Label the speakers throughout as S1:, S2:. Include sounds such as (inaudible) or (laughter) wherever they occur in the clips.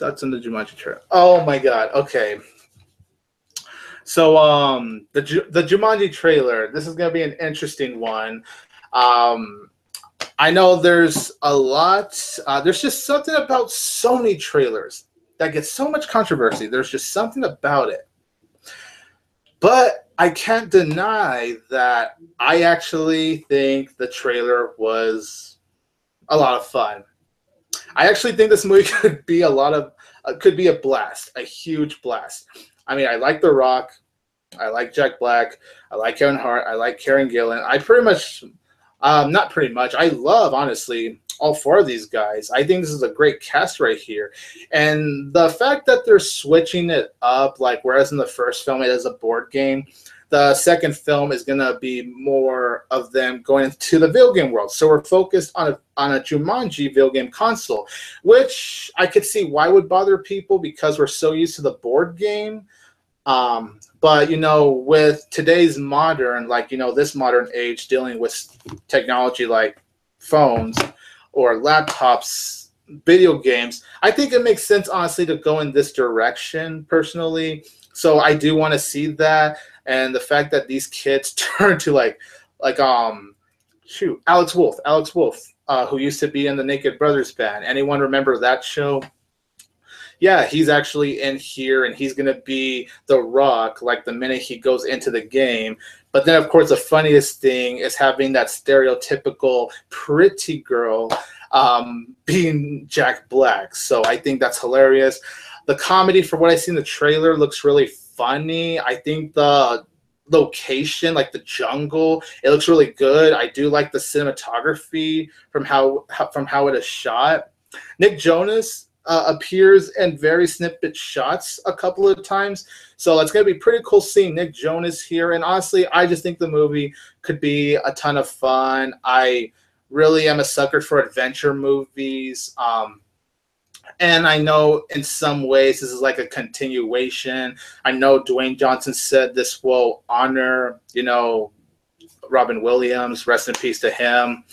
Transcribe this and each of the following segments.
S1: That's in the Jumanji trailer. Oh my god. Okay. So um the the Jumanji trailer. This is gonna be an interesting one. Um, I know there's a lot. Uh, there's just something about so many trailers that gets so much controversy. There's just something about it. But I can't deny that I actually think the trailer was a lot of fun. I actually think this movie (laughs) could be a lot of uh, could be a blast, a huge blast. I mean, I like The Rock, I like Jack Black, I like Kevin Hart, I like Karen Gillan. I pretty much, um, not pretty much, I love honestly all four of these guys. I think this is a great cast right here, and the fact that they're switching it up, like whereas in the first film it is a board game, the second film is gonna be more of them going into the video game world. So we're focused on a on a Jumanji video game console, which I could see why would bother people because we're so used to the board game. Um, but you know, with today's modern, like you know, this modern age dealing with technology like phones or laptops, video games, I think it makes sense honestly to go in this direction personally. So I do want to see that and the fact that these kids (laughs) turn to like like um shoot Alex Wolff Alex Wolff uh, who used to be in the Naked Brothers band. Anyone remember that show? Yeah he's actually in here and he's gonna be the rock like the minute he goes into the game. But then of course the funniest thing is having that stereotypical pretty girl um, (laughs) being Jack Black. So I think that's hilarious. The comedy for what I see in the trailer looks really funny. I think the location, like the jungle, it looks really good. I do like the cinematography from how, from how it is shot. Nick Jonas uh, appears in very snippet shots a couple of times. So it's going to be pretty cool seeing Nick Jonas here. And honestly, I just think the movie could be a ton of fun. I really am a sucker for adventure movies. Um, and I know in some ways this is like a continuation. I know Dwayne Johnson said this will honor, you know, Robin Williams. Rest in peace to him.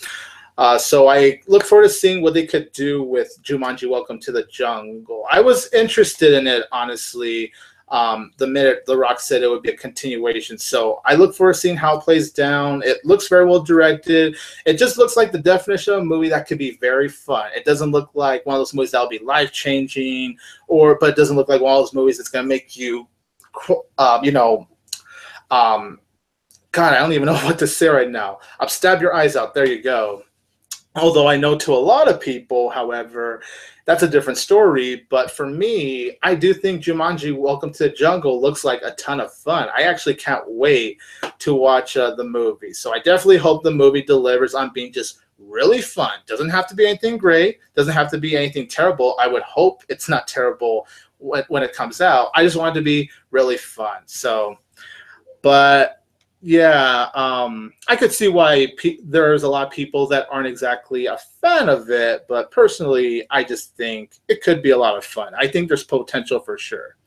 S1: Uh, so I look forward to seeing what they could do with Jumanji: Welcome to the Jungle. I was interested in it, honestly um, the minute The Rock said it would be a continuation. So I look forward to seeing how it plays down. It looks very well directed. It just looks like the definition of a movie that could be very fun. It doesn't look like one of those movies that will be life changing, or but it doesn't look like one of those movies that's going to make you, uh, you know, um, God, I don't even know (laughs) what to say right now. I'll stab your eyes out. There you go. Although I know to a lot of people, however, that's a different story. But for me, I do think Jumanji Welcome to the Jungle looks like a ton of fun. I actually can't wait to watch uh, the movie. So I definitely hope the movie delivers on being just really fun. Doesn't have to be anything great, doesn't have to be anything terrible. I would hope it's not terrible when, when it comes out. I just want it to be really fun. So, but yeah, um, I could see why pe- there's a lot of people that aren't exactly a fan of it, but personally, I just think it could be a lot of fun. I think there's potential for sure.